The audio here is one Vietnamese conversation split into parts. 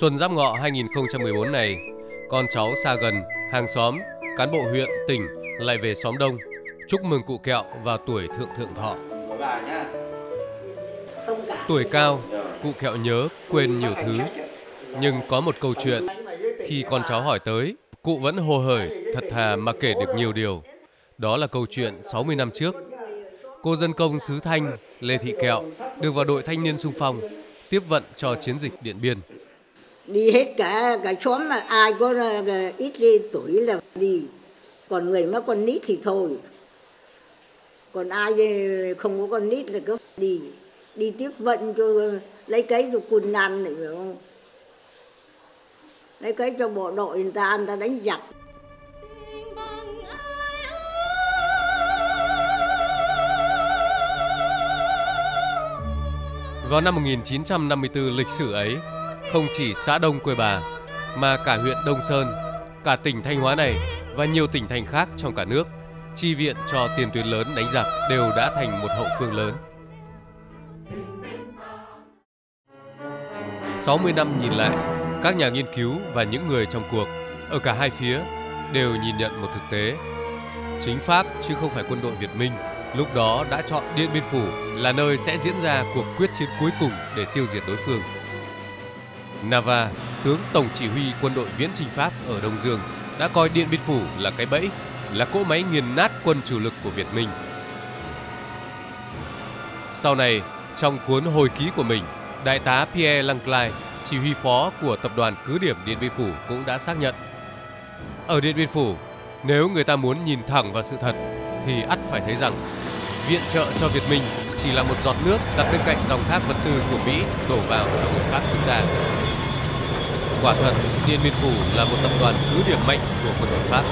Xuân Giáp Ngọ 2014 này, con cháu xa gần, hàng xóm, cán bộ huyện, tỉnh lại về xóm đông chúc mừng cụ kẹo vào tuổi thượng thượng thọ. Tuổi cao, cụ kẹo nhớ quên nhiều thứ. Nhưng có một câu chuyện, khi con cháu hỏi tới, cụ vẫn hồ hởi, thật thà mà kể được nhiều điều. Đó là câu chuyện 60 năm trước. Cô dân công xứ Thanh, Lê Thị Kẹo, được vào đội thanh niên sung phong, tiếp vận cho chiến dịch Điện Biên. Đi hết cả cả xóm mà, ai có ít tuổi là đi. Còn người mà con nít thì thôi. Còn ai không có con nít là cứ đi đi tiếp vận cho lấy cái cho quần ăn này, phải không? Lấy cái cho bộ đội người ta người ta đánh giặc. Vào năm 1954 lịch sử ấy, không chỉ xã Đông quê bà, mà cả huyện Đông Sơn, cả tỉnh Thanh Hóa này và nhiều tỉnh thành khác trong cả nước, chi viện cho tiền tuyến lớn đánh giặc đều đã thành một hậu phương lớn. 60 năm nhìn lại, các nhà nghiên cứu và những người trong cuộc ở cả hai phía đều nhìn nhận một thực tế. Chính Pháp chứ không phải quân đội Việt Minh lúc đó đã chọn Điện Biên Phủ là nơi sẽ diễn ra cuộc quyết chiến cuối cùng để tiêu diệt đối phương. Nava, tướng tổng chỉ huy quân đội viễn chinh Pháp ở Đông Dương, đã coi Điện Biên Phủ là cái bẫy, là cỗ máy nghiền nát quân chủ lực của Việt Minh. Sau này, trong cuốn hồi ký của mình, Đại tá Pierre Lanclay, chỉ huy phó của tập đoàn cứ điểm Điện Biên Phủ cũng đã xác nhận. Ở Điện Biên Phủ, nếu người ta muốn nhìn thẳng vào sự thật, thì ắt phải thấy rằng viện trợ cho Việt Minh chỉ là một giọt nước đặt bên cạnh dòng thác vật tư của Mỹ đổ vào cho người Pháp chúng ta. Quả thật, Điện Biên Phủ là một tập đoàn cứ điểm mạnh của quân đội Pháp.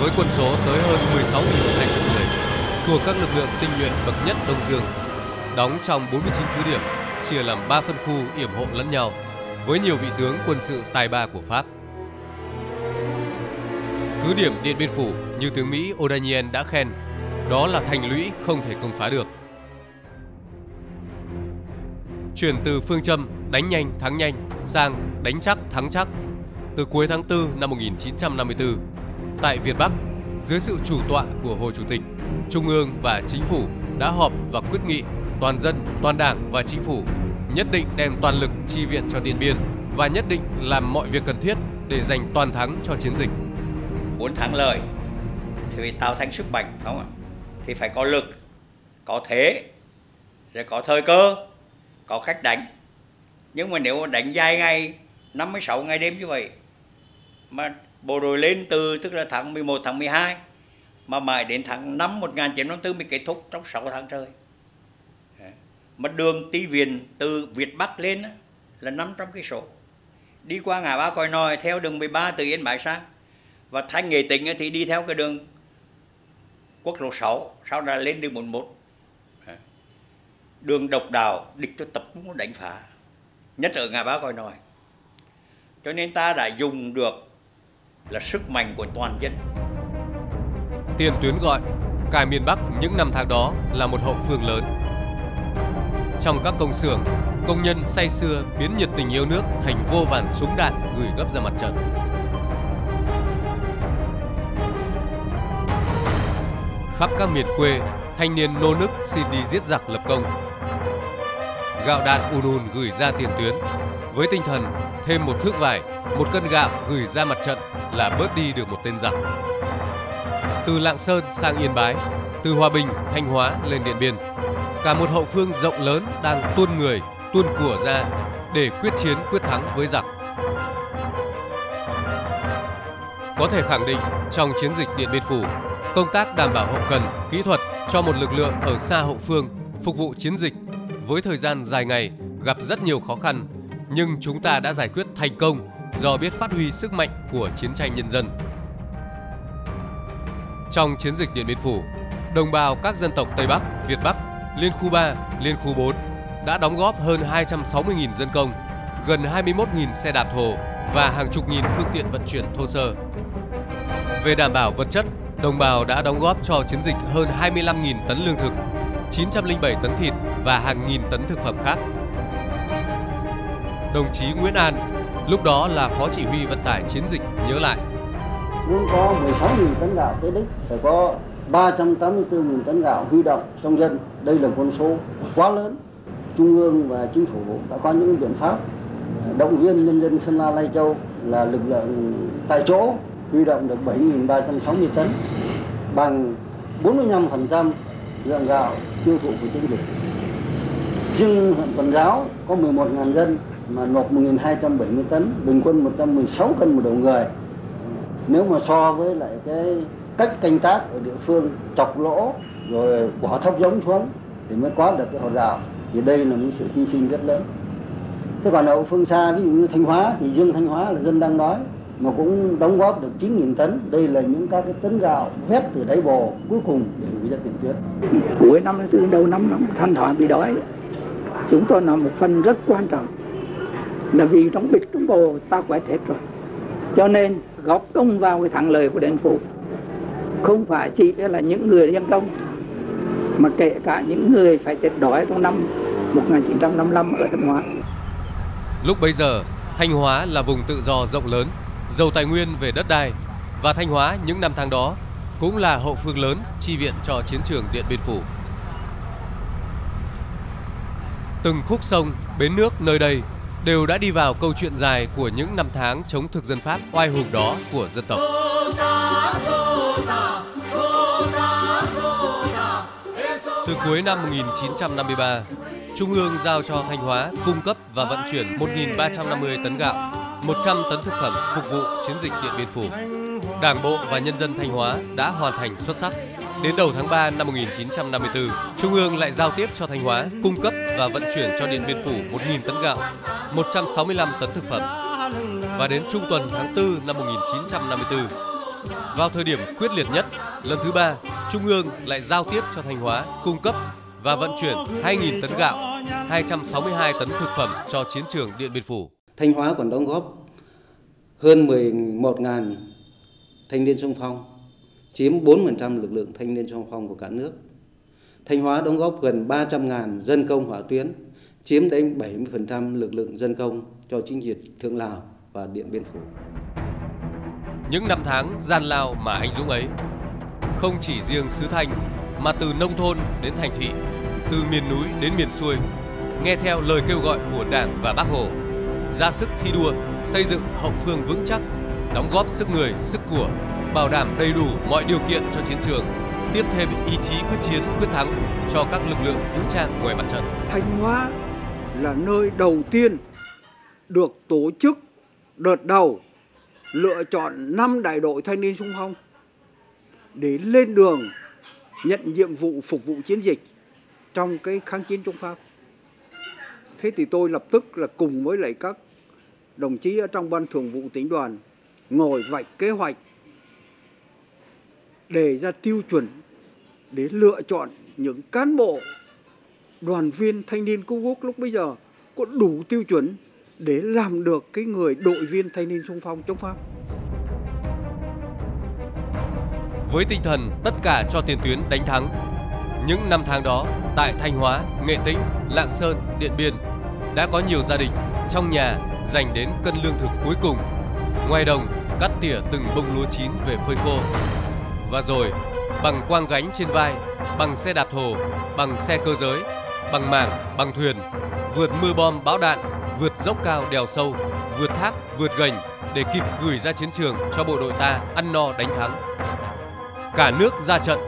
Với quân số tới hơn 16.200 người, thuộc các lực lượng tinh nhuệ bậc nhất Đông Dương, đóng trong 49 cứ điểm chia làm 3 phân khu yểm hộ lẫn nhau với nhiều vị tướng quân sự tài ba của Pháp. Cứ điểm Điện Biên Phủ như tướng Mỹ O'Daniel đã khen, đó là thành lũy không thể công phá được. Chuyển từ phương châm đánh nhanh thắng nhanh sang đánh chắc thắng chắc từ cuối tháng 4 năm 1954 tại Việt Bắc dưới sự chủ tọa của Hồ Chủ tịch, Trung ương và Chính phủ đã họp và quyết nghị toàn dân, toàn đảng và chính phủ nhất định đem toàn lực chi viện cho Điện Biên và nhất định làm mọi việc cần thiết để giành toàn thắng cho chiến dịch. Muốn thắng lợi thì phải tạo thành sức mạnh không ạ? Thì phải có lực, có thế, rồi có thời cơ, có cách đánh. Nhưng mà nếu mà đánh dài ngày, 56 ngày đêm như vậy, mà bộ đội lên từ tức là tháng 11, tháng 12, mà mãi đến tháng 5 1954 mới kết thúc trong 6 tháng trời mà đường ti viện từ Việt Bắc lên là 500 cây số đi qua ngã ba còi nòi theo đường 13 từ Yên Bái sang và thanh nghệ tỉnh thì đi theo cái đường quốc lộ 6 sau đó lên đường 41 đường độc đạo địch cho tập trung đánh phá nhất ở ngã ba còi nòi. Cho nên ta đã dùng được là sức mạnh của toàn dân. Tiền tuyến gọi cài miền Bắc những năm tháng đó là một hậu phương lớn. Trong các công xưởng, công nhân say sưa biến nhiệt tình yêu nước thành vô vàn súng đạn gửi gấp ra mặt trận. Khắp các miền quê, thanh niên nô nức xin đi giết giặc lập công. Gạo đạn ùn ùn gửi ra tiền tuyến, với tinh thần thêm một thước vải, một cân gạo gửi ra mặt trận là bớt đi được một tên giặc. Từ Lạng Sơn sang Yên Bái, từ Hòa Bình, Thanh Hóa lên Điện Biên, cả một hậu phương rộng lớn đang tuôn người, tuôn của ra để quyết chiến quyết thắng với giặc. Có thể khẳng định trong chiến dịch Điện Biên Phủ, công tác đảm bảo hậu cần, kỹ thuật cho một lực lượng ở xa hậu phương phục vụ chiến dịch với thời gian dài ngày gặp rất nhiều khó khăn, nhưng chúng ta đã giải quyết thành công do biết phát huy sức mạnh của chiến tranh nhân dân. Trong chiến dịch Điện Biên Phủ, đồng bào các dân tộc Tây Bắc, Việt Bắc Liên khu 3, Liên khu 4 đã đóng góp hơn 260.000 dân công, gần 21.000 xe đạp thổ và hàng chục nghìn phương tiện vận chuyển thô sơ. Về đảm bảo vật chất, đồng bào đã đóng góp cho chiến dịch hơn 25.000 tấn lương thực, 907 tấn thịt và hàng nghìn tấn thực phẩm khác. đồng chí Nguyễn An, lúc đó là phó chỉ huy vận tải chiến dịch nhớ lại. Muốn có 16.000 tấn gạo tới đích phải có 384.000 tấn gạo huy động trong dân. Đây là con số quá lớn. Trung ương và chính phủ đã có những biện pháp động viên nhân dân Sơn La Lai Châu là lực lượng tại chỗ huy động được 7.360 tấn bằng 45% lượng gạo tiêu thụ của tỉnh dịch. Riêng huyện Tuần Giáo có 11.000 dân mà nộp 1.270 tấn, bình quân 116 cân một đầu người. Nếu mà so với lại cái cách canh tác ở địa phương chọc lỗ rồi bỏ thóc giống xuống thì mới có được cái hột gạo thì đây là một sự hy sinh rất lớn. Thế còn ở phương xa ví dụ như Thanh Hóa thì riêng Thanh Hóa là dân đang nói mà cũng đóng góp được 9.000 tấn. Đây là những các cái tấn gạo vét từ đáy bồ cuối cùng để gửi ra tiền tuyến. Cuối năm từ đầu năm năm Thanh Hóa bị đói. Chúng tôi là một phần rất quan trọng là vì trong bịch trong bồ ta quét hết rồi. Cho nên góp công vào cái thắng lợi của Điện Phủ không phải chỉ là những người dân công mà kể cả những người phải chết đói trong năm 1955 ở Thanh Hóa. Lúc bấy giờ, Thanh Hóa là vùng tự do rộng lớn, giàu tài nguyên về đất đai và Thanh Hóa những năm tháng đó cũng là hậu phương lớn chi viện cho chiến trường Điện Biên Phủ. Từng khúc sông, bến nước nơi đây đều đã đi vào câu chuyện dài của những năm tháng chống thực dân Pháp oai hùng đó của dân tộc. Từ cuối năm 1953, Trung ương giao cho Thanh Hóa cung cấp và vận chuyển 1.350 tấn gạo, 100 tấn thực phẩm phục vụ chiến dịch Điện Biên Phủ. Đảng bộ và nhân dân Thanh Hóa đã hoàn thành xuất sắc. Đến đầu tháng 3 năm 1954, Trung ương lại giao tiếp cho Thanh Hóa cung cấp và vận chuyển cho Điện Biên Phủ 1.000 tấn gạo, 165 tấn thực phẩm. Và đến trung tuần tháng 4 năm 1954, vào thời điểm quyết liệt nhất, lần thứ ba, Trung ương lại giao tiếp cho Thanh Hóa cung cấp và vận chuyển 2.000 tấn gạo, 262 tấn thực phẩm cho chiến trường Điện Biên Phủ. Thanh Hóa còn đóng góp hơn 11.000 thanh niên sung phong, chiếm 4% lực lượng thanh niên sung phong của cả nước. Thanh Hóa đóng góp gần 300.000 dân công hỏa tuyến, chiếm đến 70% lực lượng dân công cho chiến dịch Thượng Lào và Điện Biên Phủ. Những năm tháng gian lao mà anh Dũng ấy, không chỉ riêng xứ Thanh mà từ nông thôn đến thành thị, từ miền núi đến miền xuôi, nghe theo lời kêu gọi của Đảng và Bác Hồ, ra sức thi đua, xây dựng hậu phương vững chắc, đóng góp sức người, sức của, bảo đảm đầy đủ mọi điều kiện cho chiến trường, tiếp thêm ý chí quyết chiến quyết thắng cho các lực lượng vũ trang ngoài mặt trận. Thanh Hóa là nơi đầu tiên được tổ chức đợt đầu lựa chọn 5 đại đội thanh niên sung phong để lên đường nhận nhiệm vụ phục vụ chiến dịch trong cái kháng chiến chống Pháp. Thế thì tôi lập tức là cùng với lại các đồng chí ở trong ban thường vụ tỉnh đoàn ngồi vạch kế hoạch đề ra tiêu chuẩn để lựa chọn những cán bộ đoàn viên thanh niên cứu quốc lúc bây giờ có đủ tiêu chuẩn để làm được cái người đội viên thanh niên sung phong chống Pháp. Với tinh thần tất cả cho tiền tuyến đánh thắng, những năm tháng đó tại Thanh Hóa, Nghệ Tĩnh, Lạng Sơn, Điện Biên đã có nhiều gia đình trong nhà dành đến cân lương thực cuối cùng. Ngoài đồng, cắt tỉa từng bông lúa chín về phơi khô. Và rồi, bằng quang gánh trên vai, bằng xe đạp thổ, bằng xe cơ giới, bằng mảng, bằng thuyền, vượt mưa bom bão đạn, vượt dốc cao đèo sâu, vượt thác, vượt gành để kịp gửi ra chiến trường cho bộ đội ta ăn no đánh thắng. Cả nước ra trận,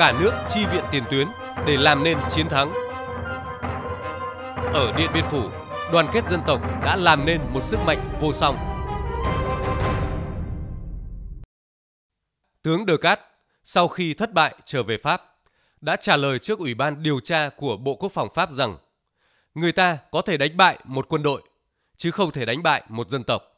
cả nước chi viện tiền tuyến để làm nên chiến thắng. Ở Điện Biên Phủ, đoàn kết dân tộc đã làm nên một sức mạnh vô song. Tướng Đờ Cát sau khi thất bại trở về Pháp đã trả lời trước Ủy ban điều tra của Bộ Quốc phòng Pháp rằng người ta có thể đánh bại một quân đội chứ không thể đánh bại một dân tộc.